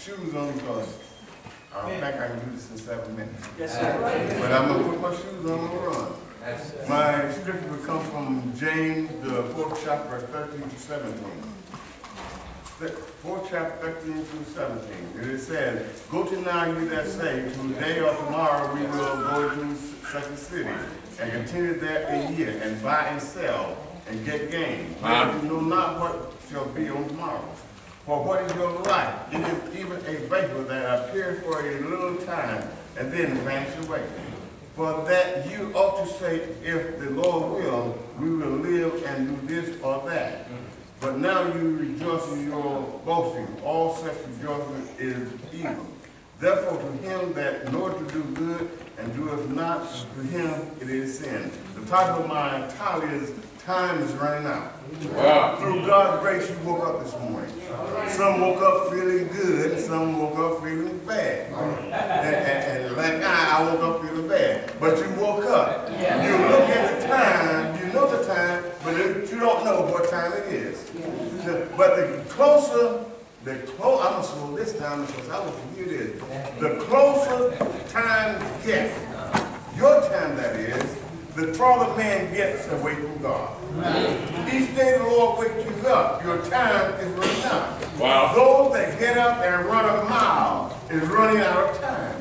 shoes on because I don't think I can do this in seven minutes. Yes, sir. But I'm gonna put my shoes on and run. That's, My scripture will come from James, the fourth chapter, thirteen to seventeen. Fourth chapter, thirteen to seventeen. And it says, Go to now you that say, today or tomorrow we will go to such a city, and continue there a year, and buy and sell, and get gain. But you know not what shall be on tomorrow. For what is your life? It is even a vapor that appears for a little time, and then vanishes away. For that you ought to say, if the Lord will, we will live and do this or that. But now you rejoice in your boasting. All such rejoicing is evil. Therefore to him that knoweth to do good and doeth not, to him it is sin. The title of my title is Time is Running Out. wow. Through God's grace, you woke up this morning. Some woke up feeling good, and some woke up feeling bad. And, and, and like I, I woke up feeling bad. But you woke up. You look at the time, you know the time, but you don't know what time it is. But the closer, the close, I'm gonna slow this down because I want to hear this. The closer time gets, your time that is, the farther man gets away from God. Each day the Lord wakes you up, your time is running out. Wow. Those that get up and run a mile is running out of time.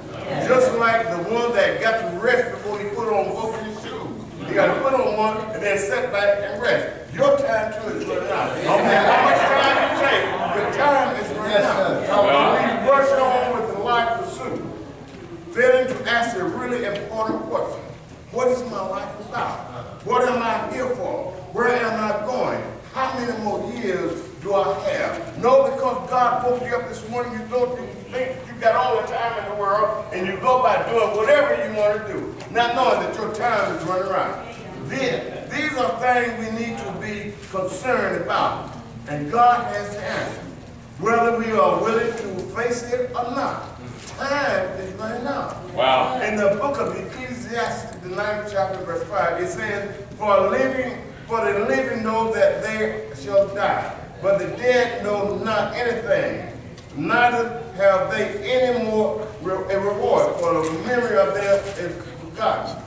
Just like the one that got to rest before he put on both of his shoes. You got to put on one and then sit back and rest. Your time too is running out. No matter how much time you take, your time is running out. We rush on with the life pursuit, failing to ask a really important question. What is my life about? What am I here for? Where am I going? How many years do I have? No, because God woke you up this morning, you don't you think you got all the time in the world, and you go by doing whatever you want to do, not knowing that your time is running out. These, these are things we need to be concerned about, and God has the answer, whether we are willing to face it or not. Time is running out. Wow. In the book of Ecclesiastes, the ninth chapter, verse five, it says, "For living, for the living know that they shall die, but the dead know not anything. Neither have they any more re- a reward, for the memory of them is forgotten."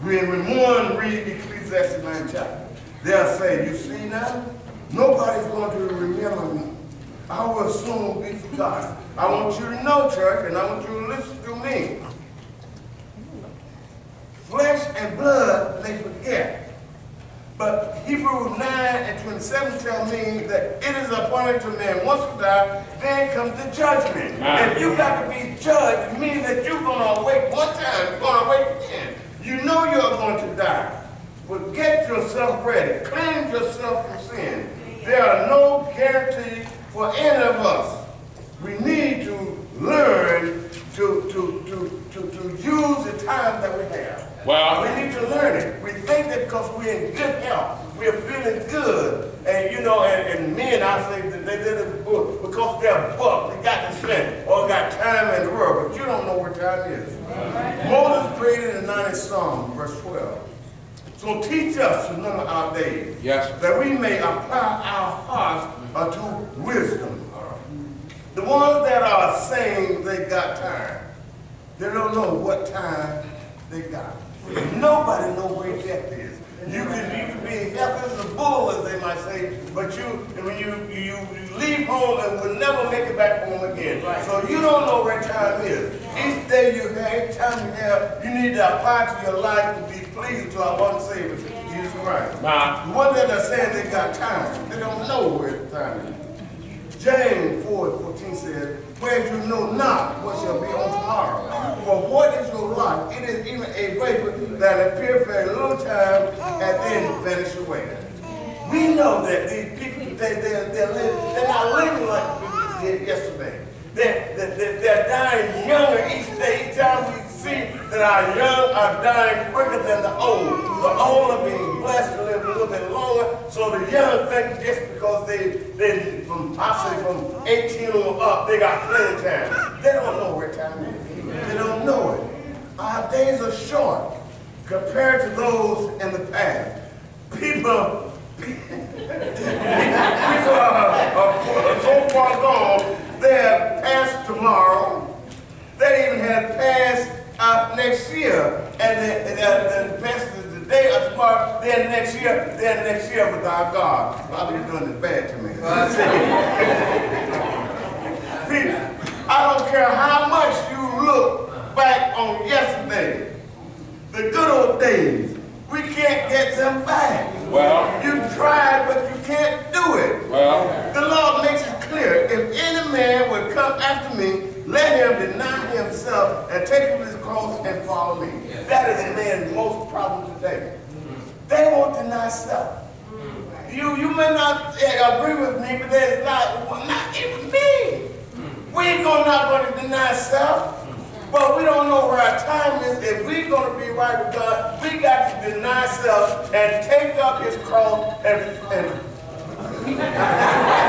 When we mourn, read Ecclesiastes 9 chapter. They'll say, you see now, nobody's going to remember me. I will soon be forgotten. I want you to know, church, and I want you to listen to me. Flesh and blood may forget. But Hebrews 9 and 27 tell me that it is appointed to man once to die, then comes the judgment. Amen. If you got to be judged, it means that you're going to awake one time, you're going to awake again. You know you're going to die. But get yourself ready. Cleanse yourself from sin. There are no guarantees for any of us. We need to learn to, to, to, to, to use the time that we have. Wow. We need to learn it. We think that because we're in good health, we're feeling good, and you know, and, and men, I say that they did it because they're buck, they got the strength, or got time in the world, but you don't know where time is. Moses prayed in the 90th Psalm, verse 12. So teach us to number our days, Yes. that we may apply our hearts unto wisdom. The ones that are saying they got time, they don't know what time they got. Nobody knows where death is. You can, you can be healthy as a bull, might say, but you, when you, you, you leave home and will never make it back home again. So you don't know where time is. Each day you have, each time you have, you need to apply to your life to be pleasing to our one and Savior, Jesus Christ. Ma. The one that are saying they got time, they don't know where time is. James 4 and 14 says, Where you know not what shall be on tomorrow. For what is your life? It is even a vapor that appear for a little time and then vanish away. We know that these people, they, they, they're, living, they're not living like we did yesterday. They're, they're, they're dying younger each day. Each time we see that our young are dying quicker than the old. The old are being blessed to live a little bit longer. So the young think just because they, they from, I from 18 on up, they got plenty of time. They don't know where time is. They don't know it. Our days are short compared to those in the past. People, so far gone. They have passed tomorrow. They even have passed uh, next year. And the, the, the best is today or tomorrow, then next year, then next year with God. Father, you're doing this bad to me. I don't care how much you look back on yesterday, the good old days. We can't get them back. Well, You tried, but you can't do it. well, The law makes it clear, if any man would come after me, let him deny himself and take up his cross and follow me. That is man's most problem today. They won't deny self. You you may not agree with me, but there's not, well, not even me. We ain't gonna not gonna deny self. But we don't know where our time is. If we're gonna be right with God, we got to deny self and take up his cross and, and